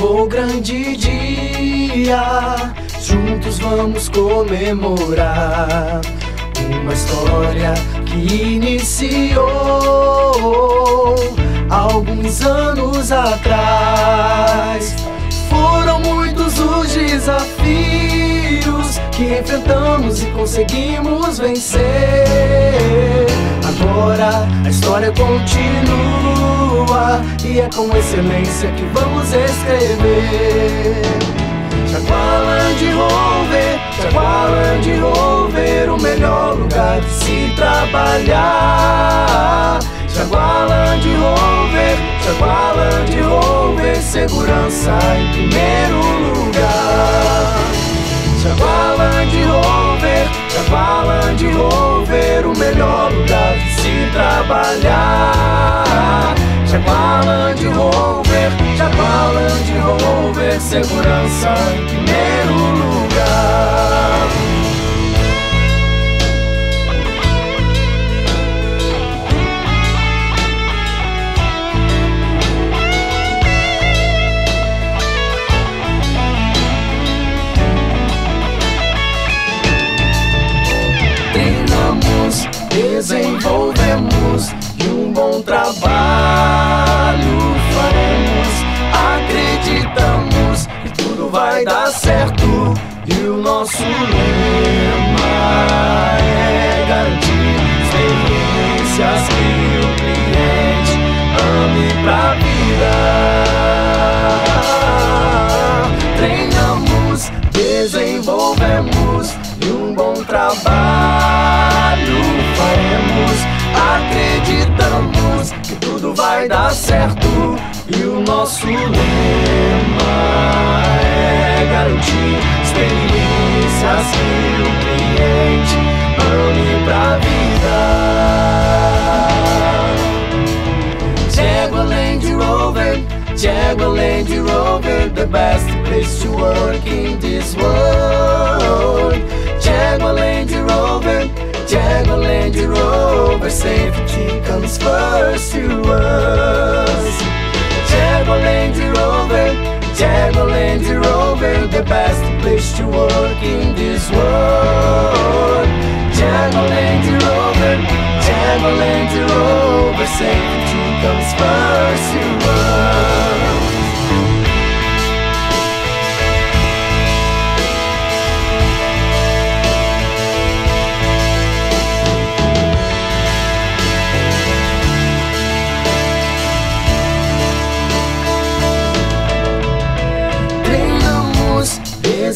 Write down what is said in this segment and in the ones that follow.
o grande dia, juntos vamos comemorar uma história que iniciou alguns anos atrás. Foram muitos os desafios que enfrentamos e conseguimos vencer. Agora a história continua é com excelência que vamos escrever. Jagualand Rover, Jagualand Rover, o melhor lugar de se trabalhar. Jagualand Rover, Jagualand Rover, segurança em primeiro lugar. Jagualand Rover, Jagualand Rover, o melhor lugar de se trabalhar. Segurança em primeiro lugar. Treinamos, desenvolvemos e um bom trabalho vai dar certo e o nosso lema é garantir experiências que o cliente ame pra vida. Treinamos, desenvolvemos e um bom trabalho faremos. Acreditamos que tudo vai dar certo e o nosso lema garantir experiências que o cliente ame pra vida. Jaguar Land Rover, Jaguar Land Rover, the best place to work in this world. Jaguar Land Rover, Jaguar Land Rover, safety comes first to the best place to work in this world.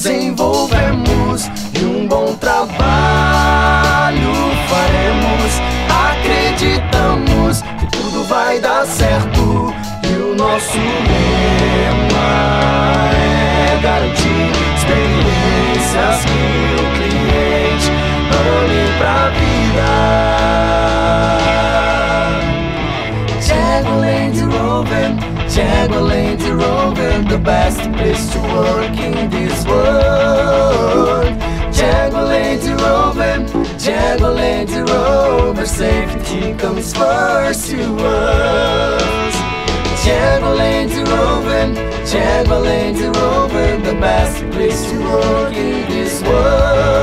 Desenvolvemos e um bom trabalho faremos. Acreditamos que tudo vai dar certo e o nosso lema é garantir experiências que o cliente ame pra vida. Jaguar Land Rover, Jaguar Land Rover, the best place to whispers to us. Javelins are roving, javelins are roving, the best place to work in this world.